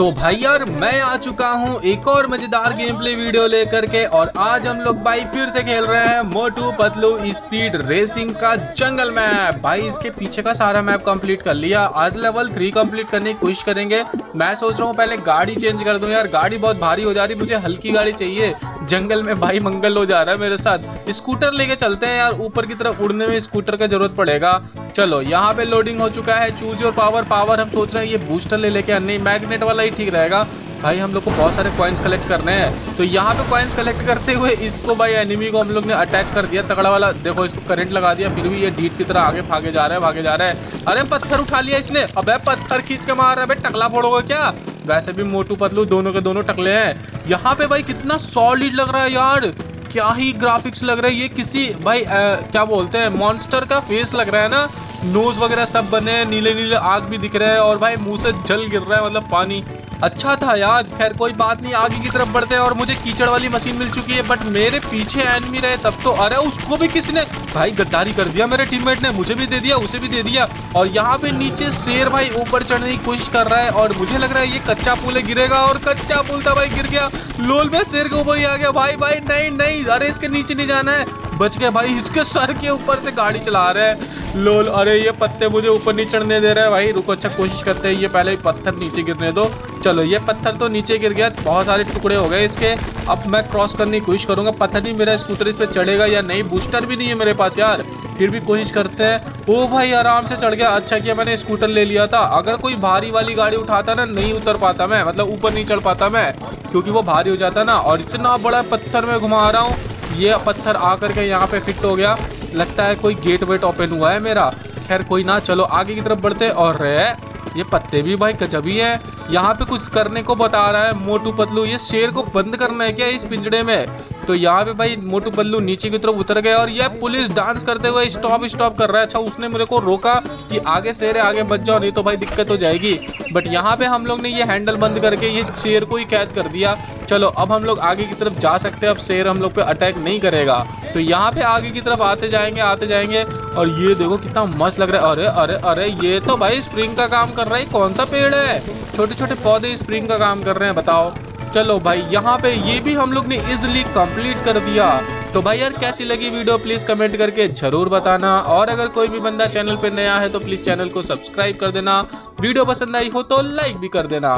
तो भाई यार, मैं आ चुका हूँ एक और मज़ेदार गेम प्ले वीडियो लेकर के और आज हम लोग भाई फिर से खेल रहे हैं मोटू पतलू स्पीड रेसिंग का जंगल मैप भाई, इसके पीछे का सारा मैप कंप्लीट कर लिया। आज लेवल थ्री कंप्लीट करने की कोशिश करेंगे। मैं सोच रहा हूँ पहले गाड़ी चेंज कर दूँ। यार, गाड़ी बहुत भारी हो जा रही मुझे हल्की गाड़ी चाहिए। जंगल में भाई मंगल हो जा रहा है मेरे साथ। स्कूटर लेके चलते हैं यार। ऊपर की तरफ़ उड़ने में स्कूटर का ज़रूरत पड़ेगा। चलो, यहाँ पे लोडिंग हो चुका है। चूज़ योर पावर पावर हम सोच रहे हैं ये बूस्टर ले लेके नहीं मैग्नेट वाला ही ठीक रहेगा। भाई हम लोग को बहुत सारे कॉइन्स कलेक्ट करने हैं। तो यहाँ पे कॉइन्स कलेक्ट करते हुए इसको भाई एनिमी को हम लोग ने अटैक कर दिया तगड़ा वाला। देखो इसको करंट लगा दिया फिर भी ये डीट की तरह आगे भागे जा रहा है भागे जा रहा है। अरे पत्थर उठा लिया इसने। अबे पत्थर खींच के मार रहा है टकला फोड़ोगे क्या? वैसे भी मोटू पतलू दोनों के दोनों टकले हैं। यहाँ पे भाई कितना सॉलिड लग रहा है यार। क्या ही ग्राफिक्स लग रहा है। ये किसी भाई आ, क्या बोलते हैं मॉन्स्टर का फेस लग रहा है ना। नोज़ वगैरह सब बने हैं, नीले नीले आग भी दिख रहे हैं और भाई मुँह से जल गिर रहा है मतलब पानी। अच्छा था यार, खैर कोई बात नहीं, आगे की तरफ़ बढ़ते हैं और मुझे कीचड़ वाली मशीन मिल चुकी है बट मेरे पीछे एनमी रहे तब तो अरे उसको भी किसने? भाई गद्दारी कर दिया मेरे टीममेट ने, मुझे भी दे दिया, उसे भी दे दिया। और यहाँ पे नीचे शेर भाई ऊपर चढ़ने की कोशिश कर रहा है और मुझे लग रहा है ये कच्चा पुल गिरेगा और कच्चा पुल था भाई, गिर गया। लोल में शेर के ऊपर ही आ गया, भाई भाई, नहीं नहीं, अरे इसके नीचे नहीं जाना है। बच गए भाई, इसके सर के ऊपर से गाड़ी चला रहे हैं। लोल, अरे ये पत्ते मुझे ऊपर नहीं चढ़ने दे रहे हैं भाई। रुको अच्छा कोशिश करते हैं, ये पहले पत्थर नीचे गिरने दो। चलो, ये पत्थर तो नीचे गिर गया, बहुत सारे टुकड़े हो गए इसके। अब मैं क्रॉस करने की कोशिश करूँगा, पता नहीं मेरा स्कूटर इस पर चढ़ेगा या नहीं। बूस्टर भी नहीं है मेरे पास यार। फिर भी कोशिश करते हैं। ओ भाई, आराम से चढ़ गया। अच्छा किया मैंने स्कूटर ले लिया था। अगर कोई भारी वाली गाड़ी उठाता ना, नहीं उतर पाता मैं। मतलब ऊपर नहीं चढ़ पाता मैं, क्योंकि वो भारी हो जाता ना। और इतना बड़ा पत्थर मैं घुमा रहा हूँ। ये पत्थर आकर के यहाँ पे फिट हो गया। लगता है कोई गेट वेट ओपन हुआ है मेरा। खैर, कोई ना, चलो आगे की तरफ़ बढ़ते और रहे ये पत्ते भी भाई गजबी है। यहाँ पे कुछ करने को बता रहा है मोटू पतलू ये शेर को बंद करना है क्या इस पिंजड़े में? तो यहाँ पे भाई मोटू पतलू नीचे की तरफ़ उतर गया और ये पुलिस डांस करते हुए स्टॉप स्टॉप कर रहा है। अच्छा उसने मेरे को रोका कि आगे शेर है, आगे बच जाओ, नहीं तो भाई दिक्कत हो जाएगी। बट यहाँ पे हम लोग ने ये हैंडल बंद करके ये शेर को ही कैद कर दिया। चलो, अब हम लोग आगे की तरफ़ जा सकते हैं। अब शेर हम लोग पे अटैक नहीं करेगा। तो यहाँ पे आगे की तरफ़ आते जाएँगे आते जाएँगे। और ये देखो कितना मस्त लग रहा है। अरे अरे अरे, ये तो भाई स्प्रिंग का काम कर रहा है। कौन सा पेड़ है? छोटे छोटे पौधे स्प्रिंग का काम कर रहे हैं, बताओ। चलो भाई, यहाँ पे ये भी हम लोग ने इजिली कंप्लीट कर दिया। तो भाई यार, कैसी लगी वीडियो प्लीज़ कमेंट करके ज़रूर बताना। और अगर कोई भी बंदा चैनल पे नया है तो प्लीज़ चैनल को सब्सक्राइब कर देना। वीडियो पसंद आई हो तो लाइक भी कर देना।